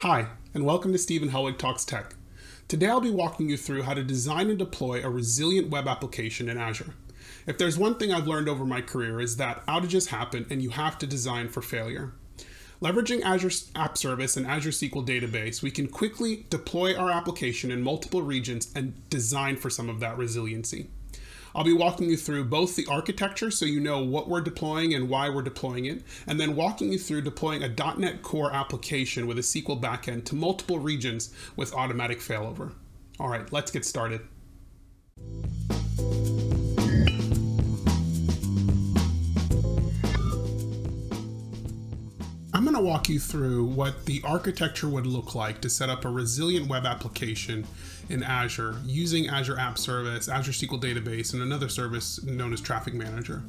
Hi, and welcome to Stephen Helwig Talks Tech. Today I'll be walking you through how to design and deploy a resilient web application in Azure. If there's one thing I've learned over my career is that outages happen and you have to design for failure. Leveraging Azure App Service and Azure SQL Database, we can quickly deploy our application in multiple regions and design for some of that resiliency. I'll be walking you through both the architecture so you know what we're deploying and why we're deploying it, and then walking you through deploying a .NET Core application with a SQL backend to multiple regions with automatic failover. All right, let's get started. I'm going to walk you through what the architecture would look like to set up a resilient web application in Azure using Azure App Service, Azure SQL Database, and another service known as Traffic Manager.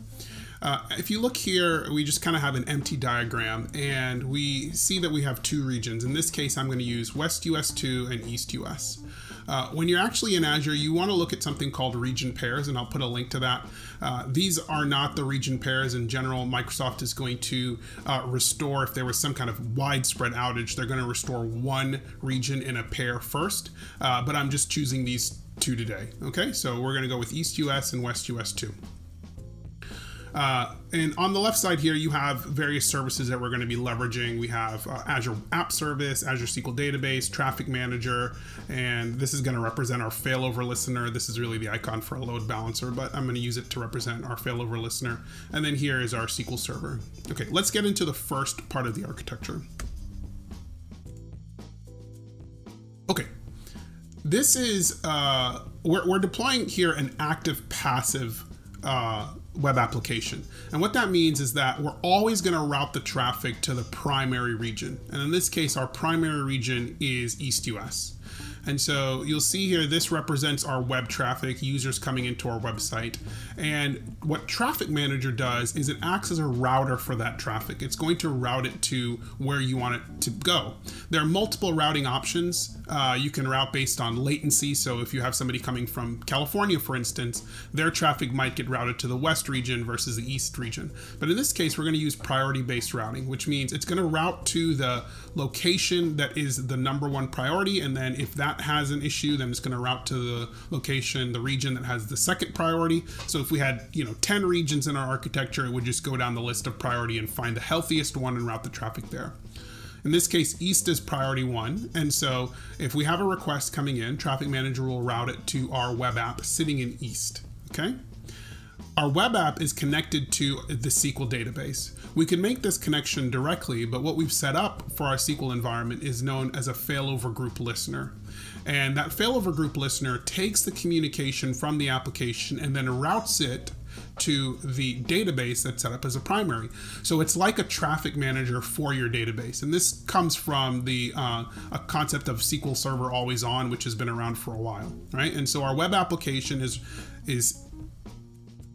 Uh, if you look here, we just kind of have an empty diagram and we see that we have two regions. In this case, I'm going to use West US 2 and East US. Uh, when you're actually in Azure, you want to look at something called region pairs, and I'll put a link to that. Uh, these are not the region pairs in general. Microsoft is going to uh, restore, if there was some kind of widespread outage, they're going to restore one region in a pair first, uh, but I'm just choosing these two today. Okay, so we're going to go with East US and West US 2. Uh, and on the left side here, you have various services that we're going to be leveraging. We have uh, Azure App Service, Azure SQL Database, Traffic Manager, and this is going to represent our failover listener. This is really the icon for a load balancer, but I'm going to use it to represent our failover listener. And then here is our SQL Server. Okay, let's get into the first part of the architecture. Okay, this is, uh, we're, we're deploying here an active passive uh, web application. And what that means is that we're always going to route the traffic to the primary region. And in this case, our primary region is East US. And so you'll see here, this represents our web traffic, users coming into our website. And what Traffic Manager does is it acts as a router for that traffic. It's going to route it to where you want it to go. There are multiple routing options. Uh, you can route based on latency. So if you have somebody coming from California, for instance, their traffic might get routed to the west region versus the east region. But in this case, we're going to use priority based routing, which means it's going to route to the location that is the number one priority. And then if that has an issue, then it's going to route to the location, the region that has the second priority. So if we had, you know, 10 regions in our architecture, it would just go down the list of priority and find the healthiest one and route the traffic there. In this case, east is priority one. And so if we have a request coming in, Traffic Manager will route it to our web app sitting in east. Okay. Our web app is connected to the SQL database. We can make this connection directly, but what we've set up for our SQL environment is known as a failover group listener. And that failover group listener takes the communication from the application and then routes it to the database that's set up as a primary. So it's like a traffic manager for your database. And this comes from the uh, a concept of SQL Server Always On, which has been around for a while, right? And so our web application is is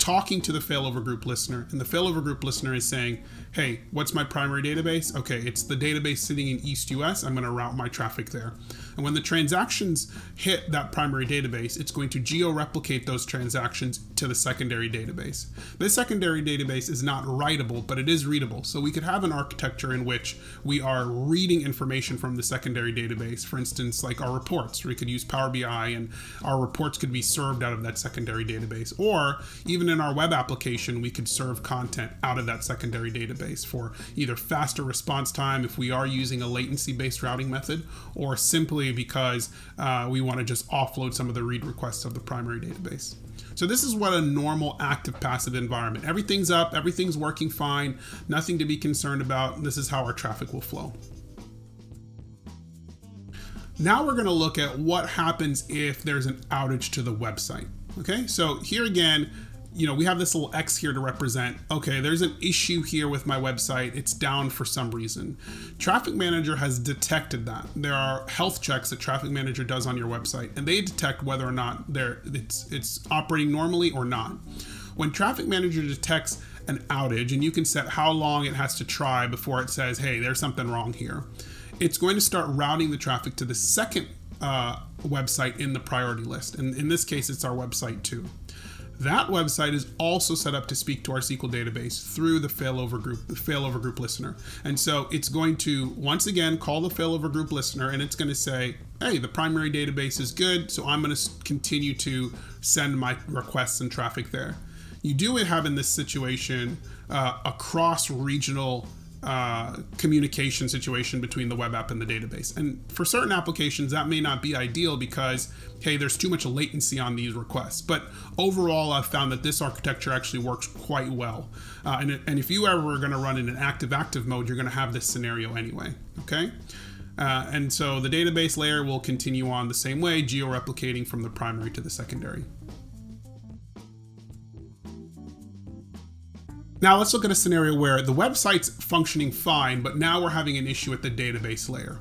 talking to the failover group listener, and the failover group listener is saying, hey, what's my primary database? Okay, it's the database sitting in East US. I'm going to route my traffic there. And when the transactions hit that primary database, it's going to geo-replicate those transactions to the secondary database. This secondary database is not writable, but it is readable. So we could have an architecture in which we are reading information from the secondary database. For instance, like our reports, we could use Power BI and our reports could be served out of that secondary database. Or even in our web application, we could serve content out of that secondary database for either faster response time if we are using a latency-based routing method, or simply because uh, we want to just offload some of the read requests of the primary database. So this is what a normal active passive environment. Everything's up, everything's working fine, nothing to be concerned about. This is how our traffic will flow. Now we're going to look at what happens if there's an outage to the website. Okay, so here again, you know, we have this little X here to represent, okay, there's an issue here with my website. It's down for some reason. Traffic Manager has detected that. There are health checks that Traffic Manager does on your website, and they detect whether or not it's, it's operating normally or not. When Traffic Manager detects an outage, and you can set how long it has to try before it says, hey, there's something wrong here, it's going to start routing the traffic to the second uh, website in the priority list. And in this case, it's our website too. That website is also set up to speak to our SQL database through the failover group, the failover group listener. And so it's going to once again call the failover group listener and it's going to say, hey, the primary database is good, so I'm going to continue to send my requests and traffic there. You do have in this situation uh, a cross regional uh, communication situation between the web app and the database. And for certain applications, that may not be ideal because, hey, there's too much latency on these requests. But overall, I've found that this architecture actually works quite well. Uh, and, and if you ever are going to run in an active-active mode, you're going to have this scenario anyway, okay? Uh, and so the database layer will continue on the same way, geo-replicating from the primary to the secondary. Now let's look at a scenario where the website's functioning fine, but now we're having an issue at the database layer.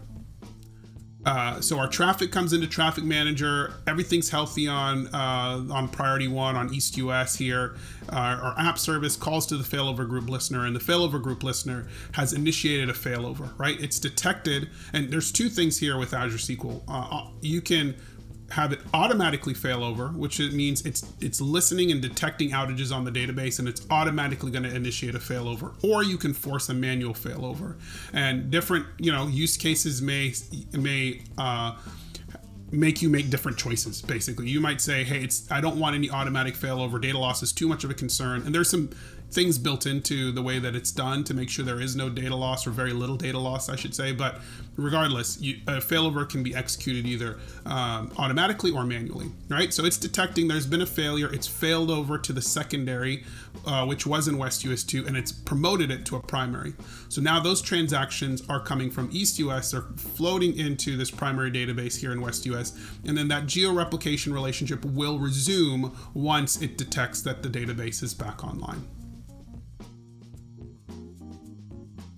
Uh, so our traffic comes into Traffic Manager. Everything's healthy on uh, on Priority One on East US here. Uh, our app service calls to the failover group listener, and the failover group listener has initiated a failover. Right? It's detected, and there's two things here with Azure SQL. Uh, uh, you can have it automatically fail over, which means it's it's listening and detecting outages on the database and it's automatically going to initiate a failover. Or you can force a manual failover. And different, you know, use cases may may uh, make you make different choices basically you might say hey it's i don't want any automatic failover data loss is too much of a concern and there's some things built into the way that it's done to make sure there is no data loss or very little data loss, I should say. But regardless, you, a failover can be executed either um, automatically or manually, right? So it's detecting there's been a failure, it's failed over to the secondary, uh, which was in West US 2, and it's promoted it to a primary. So now those transactions are coming from East US, they're floating into this primary database here in West US, and then that geo replication relationship will resume once it detects that the database is back online.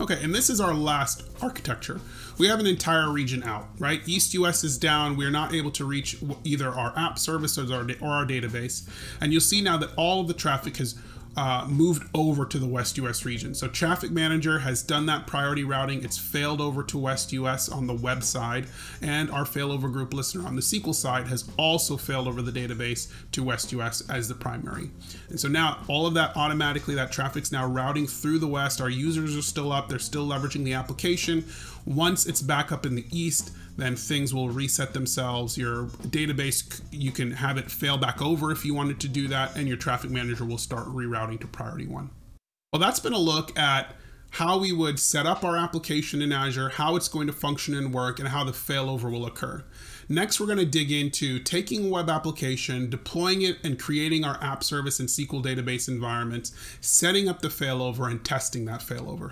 Okay, and this is our last architecture. We have an entire region out, right? East US is down. We're not able to reach either our app service or our, or our database. And you'll see now that all of the traffic has uh, moved over to the West US region. So Traffic Manager has done that priority routing. It's failed over to West US on the web side, and our failover group listener on the SQL side has also failed over the database to West US as the primary. And so now all of that automatically, that traffic's now routing through the West. Our users are still up. They're still leveraging the application. Once it's back up in the East, then things will reset themselves. Your database, you can have it fail back over if you wanted to do that, and your traffic manager will start rerouting to priority one. Well, that's been a look at how we would set up our application in Azure, how it's going to function and work, and how the failover will occur. Next, we're going to dig into taking a web application, deploying it, and creating our app service and SQL database environments, setting up the failover, and testing that failover.